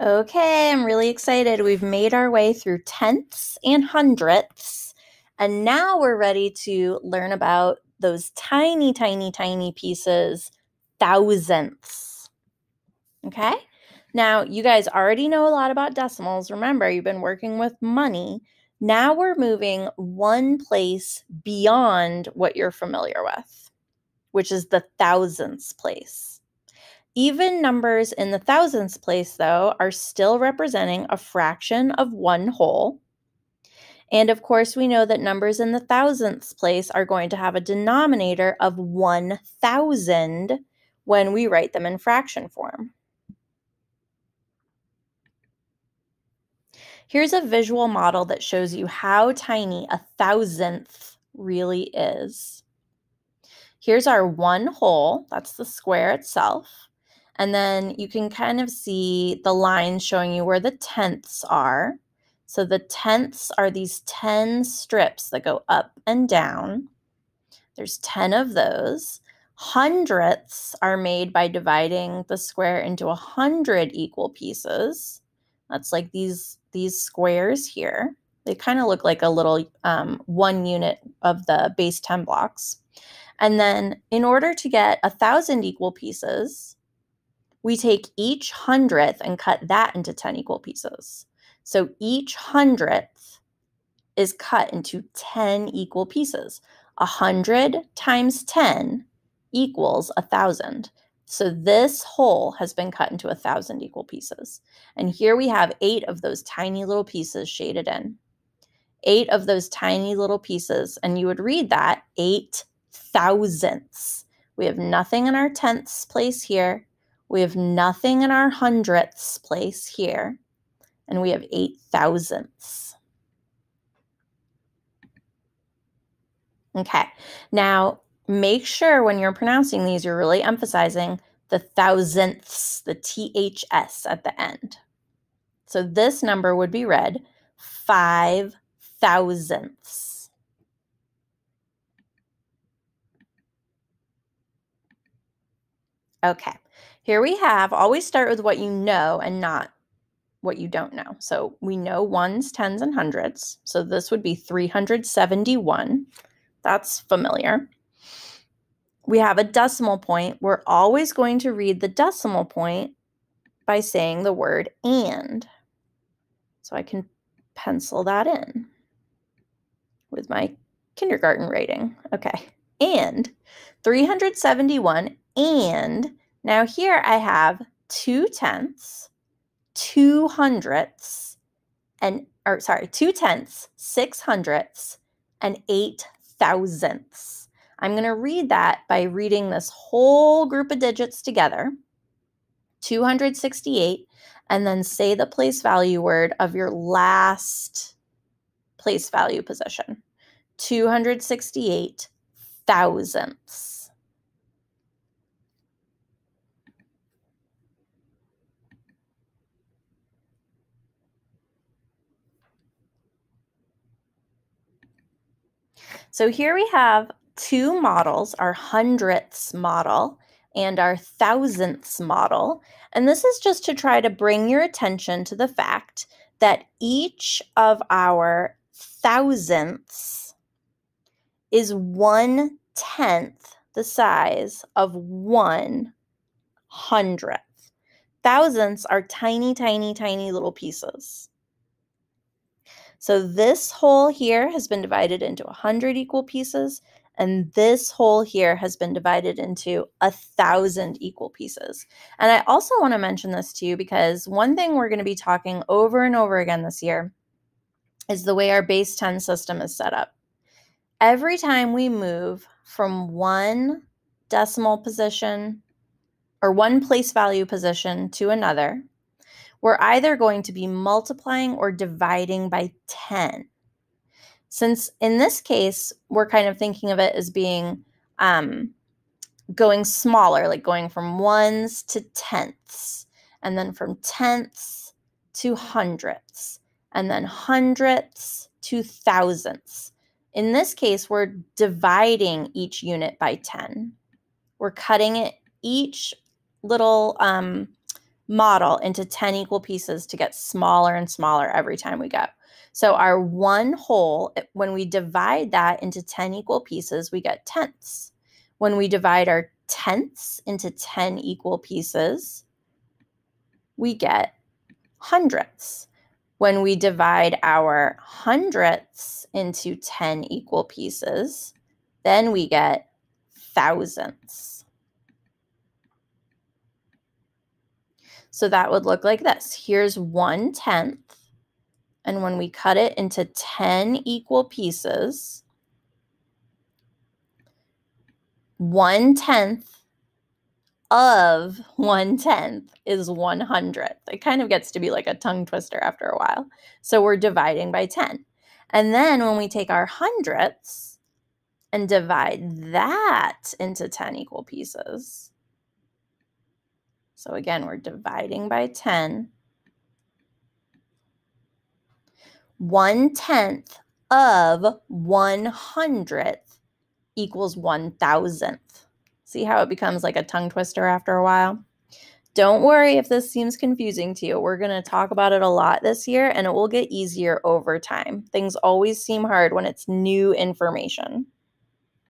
Okay, I'm really excited. We've made our way through tenths and hundredths, and now we're ready to learn about those tiny, tiny, tiny pieces, thousandths. Okay, now you guys already know a lot about decimals. Remember, you've been working with money. Now we're moving one place beyond what you're familiar with, which is the thousandths place. Even numbers in the thousandths place, though, are still representing a fraction of one whole. And of course, we know that numbers in the thousandths place are going to have a denominator of 1,000 when we write them in fraction form. Here's a visual model that shows you how tiny a thousandth really is. Here's our one whole, that's the square itself. And then you can kind of see the lines showing you where the tenths are. So the tenths are these 10 strips that go up and down. There's 10 of those. Hundredths are made by dividing the square into 100 equal pieces. That's like these, these squares here. They kind of look like a little um, one unit of the base 10 blocks. And then in order to get a thousand equal pieces, we take each hundredth and cut that into 10 equal pieces. So each hundredth is cut into 10 equal pieces. A 100 times 10 equals a 1,000. So this whole has been cut into a 1,000 equal pieces. And here we have eight of those tiny little pieces shaded in. Eight of those tiny little pieces. And you would read that eight thousandths. We have nothing in our tenths place here. We have nothing in our hundredths place here, and we have eight thousandths. Okay, now make sure when you're pronouncing these, you're really emphasizing the thousandths, the THS at the end. So this number would be read five thousandths. Okay, here we have always start with what you know and not what you don't know. So we know ones, tens, and hundreds. So this would be 371. That's familiar. We have a decimal point. We're always going to read the decimal point by saying the word and. So I can pencil that in with my kindergarten rating. Okay. And 371 and now here I have two tenths, two hundredths, and or sorry, two tenths, six hundredths, and eight thousandths. I'm going to read that by reading this whole group of digits together 268, and then say the place value word of your last place value position 268 thousandths. So here we have two models, our hundredths model and our thousandths model. And this is just to try to bring your attention to the fact that each of our thousandths is one tenth the size of one hundredth. Thousandths are tiny, tiny, tiny little pieces. So this whole here has been divided into 100 equal pieces, and this whole here has been divided into a thousand equal pieces. And I also want to mention this to you because one thing we're going to be talking over and over again this year is the way our base 10 system is set up. Every time we move from one decimal position or one place value position to another, we're either going to be multiplying or dividing by 10. Since in this case, we're kind of thinking of it as being um, going smaller, like going from ones to tenths, and then from tenths to hundredths, and then hundredths to thousandths. In this case, we're dividing each unit by 10. We're cutting it each little um, model into 10 equal pieces to get smaller and smaller every time we go. So our one whole, eh, when we divide that into 10 equal pieces, we get tenths. When we divide our tenths into 10 equal pieces, we get hundredths. When we divide our hundredths into 10 equal pieces, then we get thousandths. So that would look like this. Here's one tenth. And when we cut it into 10 equal pieces, one tenth of one tenth is one hundredth. It kind of gets to be like a tongue twister after a while. So we're dividing by 10. And then when we take our hundredths and divide that into 10 equal pieces, so again, we're dividing by 10. One tenth of one hundredth equals one thousandth. See how it becomes like a tongue twister after a while? Don't worry if this seems confusing to you. We're going to talk about it a lot this year and it will get easier over time. Things always seem hard when it's new information.